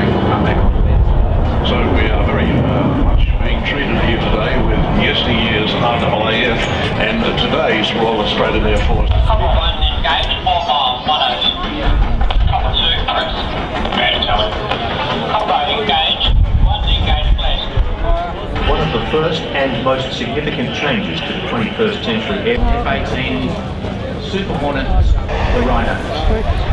Franklin back on. So we are very uh, much being treated here today with yesteryear's RAAF and today's Royal Australian Air Force. One One of the first and most significant changes to the 21st century F-18 Super Hornet, the Rhinos.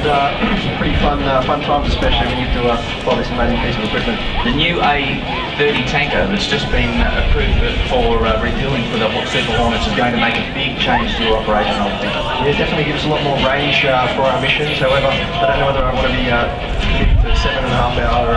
And uh, pretty fun, uh, fun times, especially when you get to uh, fly this amazing piece of equipment. The new A30 tanker that's just been uh, approved for uh, refueling for the Super Hornets is going to make a big change to your operation, I think. Yeah, definitely gives us a lot more range uh, for our missions. However, I don't know whether I want to be uh, to seven and a half hour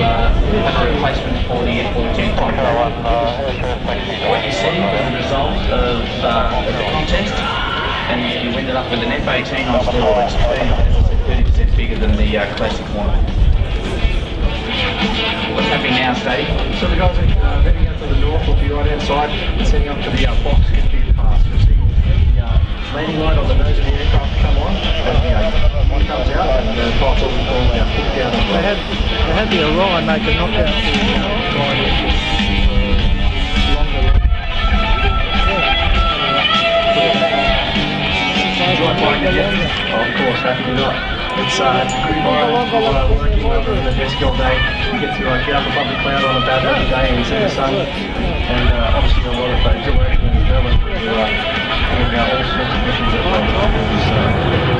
have a replacement for the F-14 What you see was the result of, uh, the contest, and you ended up with an F-18 on steroids, 30% bigger than the uh, classic one. What's happening now, Steve? So the guys are uh, Orion make a knockout to uh? Oh, of course, happy not. It's uh, a good uh, working over in the desk all day. You get to uh, get up above the cloud on a bad weather day and see the sun. And uh, obviously a lot of uh, duration in Berlin to uh, doing uh, all sorts of missions at. So,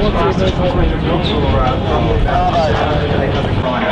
Uh, that's fastest 400 knots or uh, from about 800 kilometers.